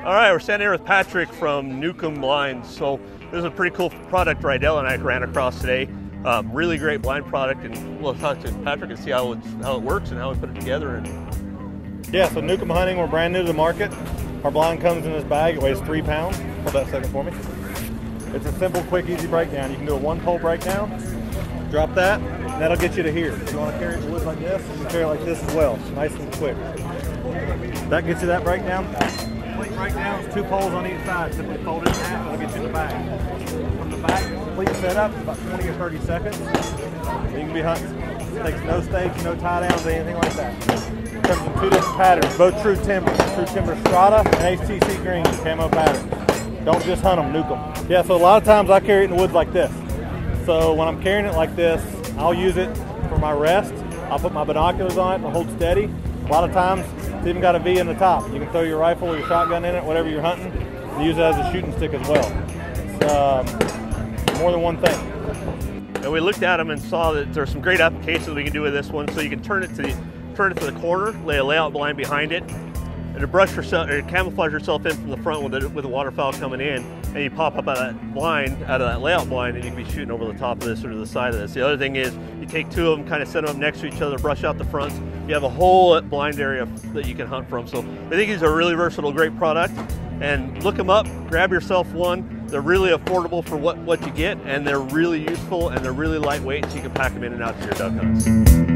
All right, we're standing here with Patrick from Nukem Blinds. So this is a pretty cool product Rydell and I ran across today. Um, really great blind product, and we'll talk to Patrick and see how, how it works and how we put it together. And yeah, so Nukem Hunting, we're brand new to the market. Our blind comes in this bag. It weighs three pounds. Hold that second for me. It's a simple, quick, easy breakdown. You can do a one-pole breakdown. Drop that, and that'll get you to here. If you want to carry it wood like this, you can carry it like this as well. Nice and quick. That gets you that breakdown complete breakdown is two poles on each side. Simply fold it in half, and it'll get you in the bag. From the back, complete setup, about 20 or 30 seconds. You can be hunting. It takes no stakes, no tie downs, anything like that. Comes in two different patterns, both true timber. True timber strata and HTC green, camo patterns. Don't just hunt them, nuke them. Yeah, so a lot of times I carry it in the woods like this. So when I'm carrying it like this, I'll use it for my rest. I'll put my binoculars on it and hold steady. A lot of times it's even got a V in the top. You can throw your rifle or your shotgun in it, whatever you're hunting, and use it as a shooting stick as well. Um, more than one thing. And we looked at them and saw that there's some great applications we can do with this one. So you can turn it to the turn it to the corner, lay a layout blind behind it, and to brush yourself or camouflage yourself in from the front with the, with waterfowl coming in, and you pop up out of that blind, out of that layout blind, and you can be shooting over the top of this or to the side of this. The other thing is you take two of them, kind of set them up next to each other, brush out the fronts. You have a whole blind area that you can hunt from. So I think these are really versatile, great product. And look them up, grab yourself one. They're really affordable for what, what you get, and they're really useful and they're really lightweight, so you can pack them in and out to your duck hunts.